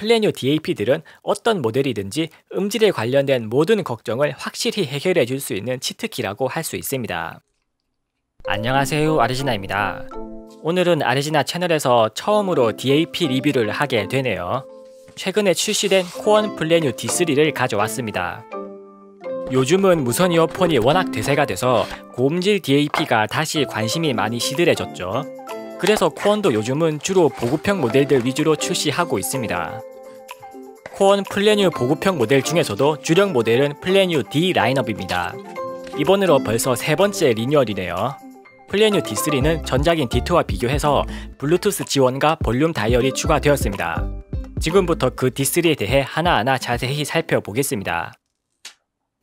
플레뉴 DAP들은 어떤 모델이든지 음질에 관련된 모든 걱정을 확실히 해결해 줄 수 있는 치트키라고 할 수 있습니다. 안녕하세요 아르지나입니다. 오늘은 아르지나 채널에서 처음으로 DAP 리뷰를 하게 되네요. 최근에 출시된 코원 플레뉴 D3를 가져왔습니다. 요즘은 무선 이어폰이 워낙 대세가 돼서 고음질 DAP가 다시 관심이 많이 시들해졌죠. 그래서 코원도 요즘은 주로 보급형 모델들 위주로 출시하고 있습니다. 코원 플레뉴 보급형 모델 중에서도 주력 모델은 플레뉴 D 라인업입니다. 이번으로 벌써 세 번째 리뉴얼이네요. 플레뉴 D3는 전작인 D2와 비교해서 블루투스 지원과 볼륨 다이얼이 추가되었습니다. 지금부터 그 D3에 대해 하나하나 자세히 살펴보겠습니다.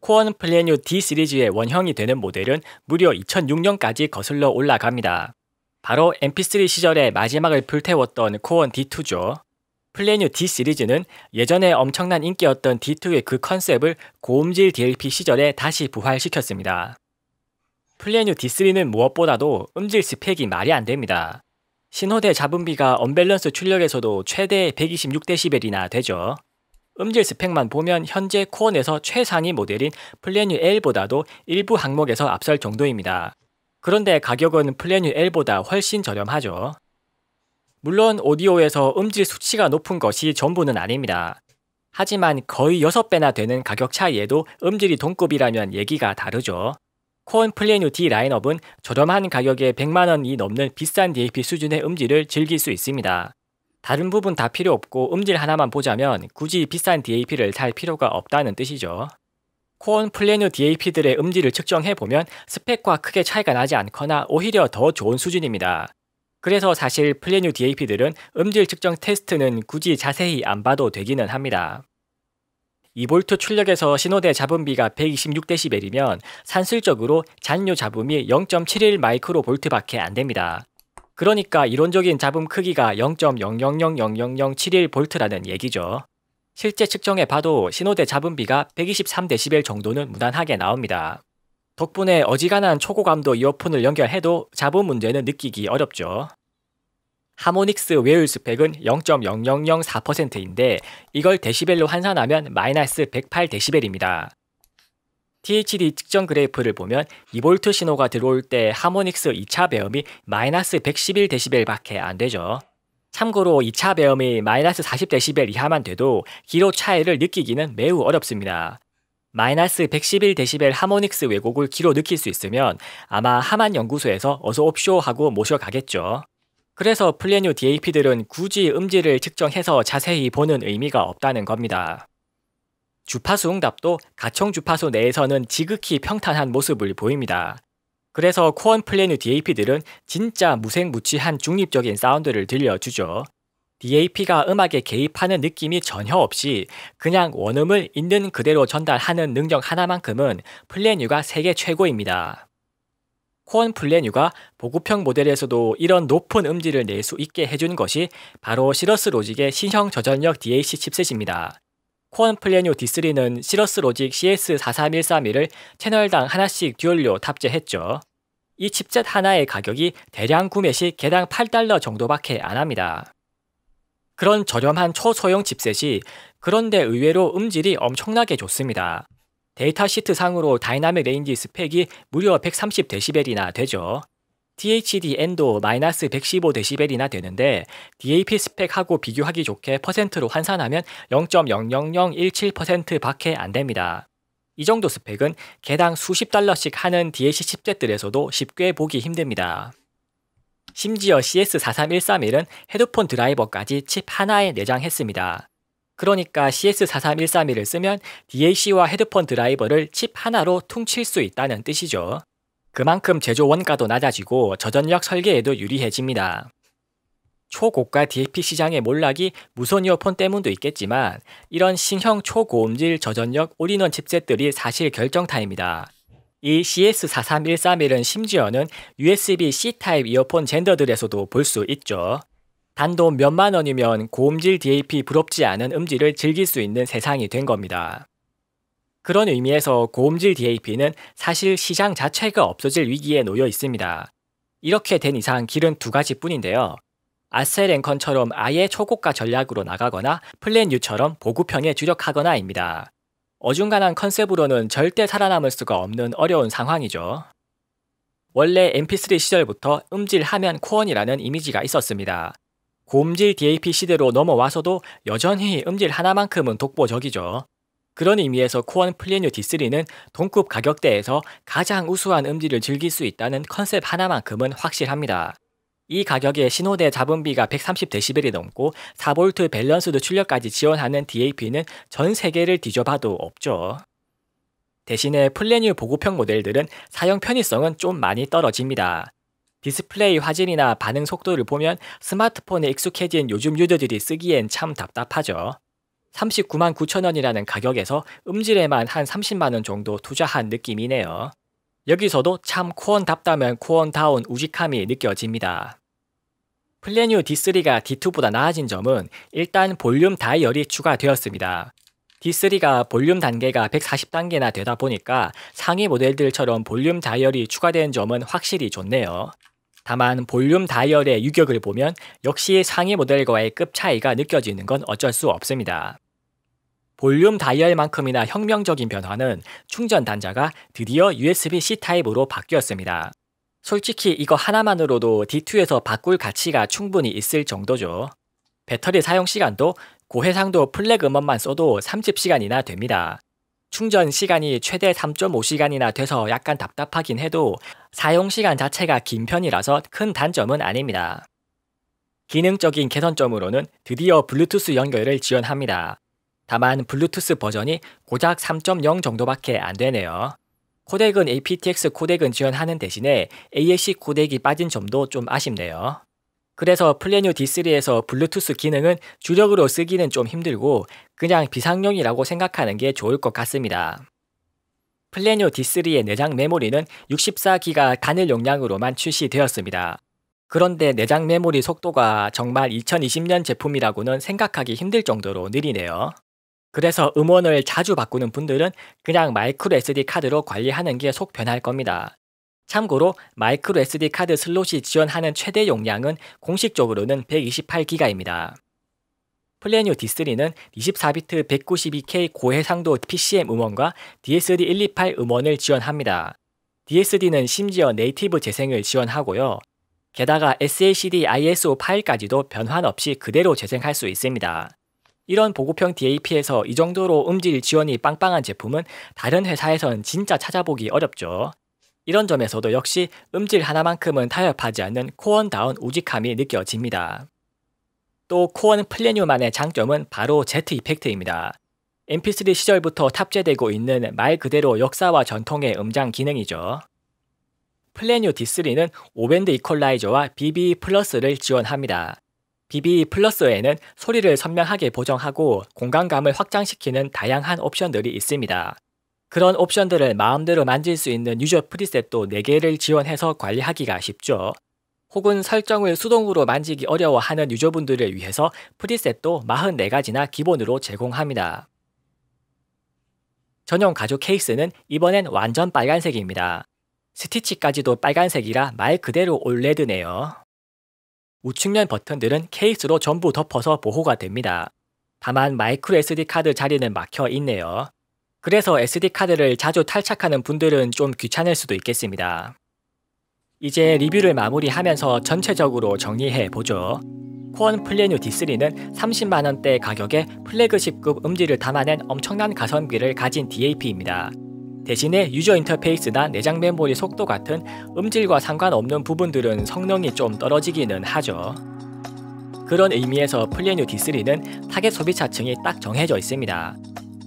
코원 플레뉴 D 시리즈의 원형이 되는 모델은 무려 2006년까지 거슬러 올라갑니다. 바로 MP3 시절의 마지막을 불태웠던 코원 D2죠. 플레뉴 D 시리즈는 예전에 엄청난 인기였던 D2의 그 컨셉을 고음질 DAP 시절에 다시 부활시켰습니다. 플레뉴 D3는 무엇보다도 음질 스펙이 말이 안 됩니다. 신호대 잡음비가 언밸런스 출력에서도 최대 126dB이나 되죠. 음질 스펙만 보면 현재 코원에서 최상위 모델인 플레뉴 L보다도 일부 항목에서 앞설 정도입니다. 그런데 가격은 플레뉴 L보다 훨씬 저렴하죠. 물론 오디오에서 음질 수치가 높은 것이 전부는 아닙니다. 하지만 거의 6배나 되는 가격 차이에도 음질이 동급이라면 얘기가 다르죠. 코원 플레뉴 D 라인업은 저렴한 가격에 100만원이 넘는 비싼 DAP 수준의 음질을 즐길 수 있습니다. 다른 부분 다 필요 없고 음질 하나만 보자면 굳이 비싼 DAP를 살 필요가 없다는 뜻이죠. 코원 플레뉴 DAP들의 음질을 측정해보면 스펙과 크게 차이가 나지 않거나 오히려 더 좋은 수준입니다. 그래서 사실 플레뉴 DAP들은 음질 측정 테스트는 굳이 자세히 안 봐도 되기는 합니다. 2V 출력에서 신호대 잡음비가 126dB이면 산술적으로 잔류 잡음이 0.71 마이크로 볼트 밖에 안 됩니다. 그러니까 이론적인 잡음 크기가 0.0000071V라는 얘기죠. 실제 측정해 봐도 신호대 잡음비가 123dB 정도는 무난하게 나옵니다. 덕분에 어지간한 초고감도 이어폰을 연결해도 잡음 문제는 느끼기 어렵죠. 하모닉스 외율 스펙은 0.0004%인데 이걸 데시벨로 환산하면 마이너스 108dB입니다. THD 측정 그래프를 보면 2V 신호가 들어올 때 하모닉스 2차 배음이 마이너스 111dB밖에 안 되죠. 참고로 2차 배음이 마이너스 40dB 이하만 돼도 귀로 차이를 느끼기는 매우 어렵습니다. 마이너스 111dB 하모닉스 왜곡을 귀로 느낄 수 있으면 아마 하만 연구소에서 어서 옵쇼 하고 모셔가겠죠. 그래서 플레뉴 DAP들은 굳이 음질을 측정해서 자세히 보는 의미가 없다는 겁니다. 주파수 응답도 가청 주파수 내에서는 지극히 평탄한 모습을 보입니다. 그래서 코원 플레뉴 DAP들은 진짜 무색무취한 중립적인 사운드를 들려주죠. DAP가 음악에 개입하는 느낌이 전혀 없이 그냥 원음을 있는 그대로 전달하는 능력 하나만큼은 플레뉴가 세계 최고입니다. 코원 플레뉴가 보급형 모델에서도 이런 높은 음질을 낼 수 있게 해준 것이 바로 시러스 로직의 신형 저전력 DAC 칩셋입니다. 코원 플레뉴 D3는 시러스 로직 CS43131을 채널당 하나씩 듀얼로 탑재했죠. 이 칩셋 하나의 가격이 대량 구매 시 개당 8달러 정도밖에 안 합니다. 그런 저렴한 초소형 칩셋이 그런데 의외로 음질이 엄청나게 좋습니다. data sheet 상으로 dynamic range 스펙이 무려 130dB이나 되죠. THD+N도 마이너스 115dB이나 되는데 DAP 스펙하고 비교하기 좋게 퍼센트로 환산하면 0.00017% 밖에 안 됩니다. 이 정도 스펙은 개당 수십 달러씩 하는 DAC 칩셋들에서도 쉽게 보기 힘듭니다. 심지어 CS43131은 헤드폰 드라이버까지 칩 하나에 내장했습니다. 그러니까 CS43131을 쓰면 DAC와 헤드폰 드라이버를 칩 하나로 퉁칠 수 있다는 뜻이죠. 그만큼 제조 원가도 낮아지고 저전력 설계에도 유리해집니다. 초고가 DAP 시장의 몰락이 무선 이어폰 때문도 있겠지만 이런 신형 초고음질 저전력 올인원 칩셋들이 사실 결정타입니다. 이 CS43131은 심지어는 USB-C 타입 이어폰 젠더들에서도 볼 수 있죠. 단돈 몇만 원이면 고음질 DAP 부럽지 않은 음질을 즐길 수 있는 세상이 된 겁니다. 그런 의미에서 고음질 DAP는 사실 시장 자체가 없어질 위기에 놓여 있습니다. 이렇게 된 이상 길은 두 가지 뿐인데요. 아스텔앤컨처럼 아예 초고가 전략으로 나가거나 플레뉴처럼 보급형에 주력하거나입니다. 어중간한 컨셉으로는 절대 살아남을 수가 없는 어려운 상황이죠. 원래 mp3 시절부터 음질 하면 코원이라는 이미지가 있었습니다. 고음질 DAP 시대로 넘어와서도 여전히 음질 하나만큼은 독보적이죠. 그런 의미에서 코원 플레뉴 D3는 동급 가격대에서 가장 우수한 음질을 즐길 수 있다는 컨셉 하나만큼은 확실합니다. 이 가격에 신호대 잡음비가 130dB이 넘고 4V balanced 출력까지 지원하는 DAP는 전 세계를 뒤져봐도 없죠. 대신에 플레뉴 보급형 모델들은 사용 편의성은 좀 많이 떨어집니다. 디스플레이 화질이나 반응 속도를 보면 스마트폰에 익숙해진 요즘 유저들이 쓰기엔 참 답답하죠. 39만 9천원이라는 가격에서 음질에만 한 30만원 정도 투자한 느낌이네요. 여기서도 참 코원답다면 코원다운 우직함이 느껴집니다. 플레뉴 D3가 D2보다 나아진 점은 일단 볼륨 다이얼이 추가되었습니다. D3가 볼륨 단계가 140단계나 되다 보니까 상위 모델들처럼 볼륨 다이얼이 추가된 점은 확실히 좋네요. 다만 볼륨 다이얼의 유격을 보면 역시 상위 모델과의 급 차이가 느껴지는 건 어쩔 수 없습니다. 볼륨 다이얼만큼이나 혁명적인 변화는 충전 단자가 드디어 USB-C 타입으로 바뀌었습니다. 솔직히 이거 하나만으로도 D2에서 바꿀 가치가 충분히 있을 정도죠. 배터리 사용 시간도 고해상도 FLAC 음원만 써도 30시간이나 됩니다. 충전 시간이 최대 3.5시간이나 돼서 약간 답답하긴 해도 사용 시간 자체가 긴 편이라서 큰 단점은 아닙니다. 기능적인 개선점으로는 드디어 블루투스 연결을 지원합니다. 다만 블루투스 버전이 고작 3.0 정도밖에 안 되네요. 코덱은 aptX 코덱은 지원하는 대신에 AAC 코덱이 빠진 점도 좀 아쉽네요. 그래서 플레뉴 D3에서 블루투스 기능은 주력으로 쓰기는 좀 힘들고 그냥 비상용이라고 생각하는 게 좋을 것 같습니다. 플레뉴 D3의 내장 메모리는 64기가 단일 용량으로만 출시되었습니다. 그런데 내장 메모리 속도가 정말 2020년 제품이라고는 생각하기 힘들 정도로 느리네요. 그래서 음원을 자주 바꾸는 분들은 그냥 마이크로 SD 카드로 관리하는 게 속 편할 겁니다. 참고로 마이크로 SD 카드 슬롯이 지원하는 최대 용량은 공식적으로는 128기가입니다. 플레뉴 D3는 24비트 192K 고해상도 PCM 음원과 DSD 128 음원을 지원합니다. DSD는 심지어 native 재생을 지원하고요. 게다가 SACD ISO 파일까지도 변환 없이 그대로 재생할 수 있습니다. 이런 보급형 DAP에서 이 정도로 음질 지원이 빵빵한 제품은 다른 회사에선 진짜 찾아보기 어렵죠. 이런 점에서도 역시 음질 하나만큼은 타협하지 않는 코원다운 우직함이 느껴집니다. 또 코원 플레뉴만의 장점은 바로 Z 이펙트입니다. MP3 시절부터 탑재되고 있는 말 그대로 역사와 전통의 음장 기능이죠. 플레뉴 D3는 오밴드 이퀄라이저와 BBE plus를 지원합니다. BBE plus에는 소리를 선명하게 보정하고 공간감을 확장시키는 다양한 옵션들이 있습니다. 그런 옵션들을 마음대로 만질 수 있는 user preset도 4개를 지원해서 관리하기가 쉽죠. 혹은 설정을 수동으로 만지기 어려워하는 유저분들을 위해서 프리셋도 44가지나 기본으로 제공합니다. 전용 가죽 케이스는 이번엔 완전 빨간색입니다. 스티치까지도 빨간색이라 말 그대로 올레드네요. 우측면 버튼들은 케이스로 전부 덮어서 보호가 됩니다. 다만 마이크로 SD 카드 자리는 막혀 있네요. 그래서 SD카드를 자주 탈착하는 분들은 좀 귀찮을 수도 있겠습니다. 이제 리뷰를 마무리하면서 전체적으로 정리해 보죠. 코원 플레뉴 D3는 30만원대 가격에 플래그십급 음질을 담아낸 엄청난 가성비를 가진 DAP입니다. 대신에 유저 인터페이스나 내장 메모리 속도 같은 음질과 상관없는 부분들은 성능이 좀 떨어지기는 하죠. 그런 의미에서 플레뉴 D3는 타겟 소비자층이 딱 정해져 있습니다.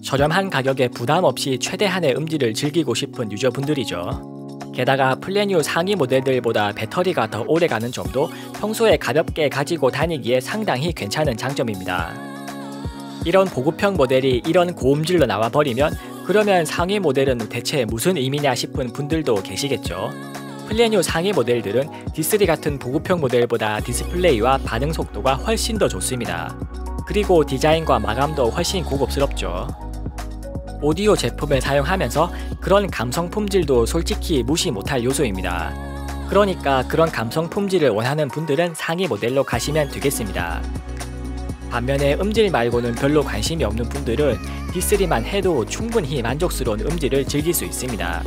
저렴한 가격에 부담 없이 최대한의 음질을 즐기고 싶은 유저분들이죠. 게다가 플레뉴 상위 모델들보다 배터리가 더 오래가는 점도 평소에 가볍게 가지고 다니기에 상당히 괜찮은 장점입니다. 이런 보급형 모델이 이런 고음질로 나와버리면 그러면 상위 모델은 대체 무슨 의미냐 싶은 분들도 계시겠죠. 플레뉴 상위 모델들은 D3 같은 보급형 모델보다 디스플레이와 반응 속도가 훨씬 더 좋습니다. 그리고 디자인과 마감도 훨씬 고급스럽죠. 오디오 제품을 사용하면서 그런 감성 품질도 솔직히 무시 못할 요소입니다. 그러니까 그런 감성 품질을 원하는 분들은 상위 모델로 가시면 되겠습니다. 반면에 음질 말고는 별로 관심이 없는 분들은 D3만 해도 충분히 만족스러운 음질을 즐길 수 있습니다.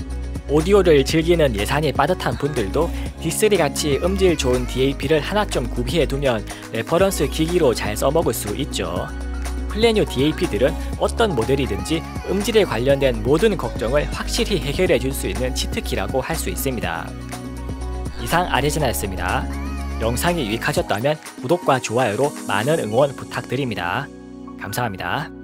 오디오를 즐기는 예산이 빠듯한 분들도 D3 같이 음질 좋은 DAP를 하나쯤 구비해 두면 reference 기기로 잘 써먹을 수 있죠. 플레뉴 DAP들은 어떤 모델이든지 음질에 관련된 모든 걱정을 확실히 해결해 줄 수 있는 치트키라고 할 수 있습니다. 이상 아리즈나였습니다. 영상이 유익하셨다면 구독과 좋아요로 많은 응원 부탁드립니다. 감사합니다.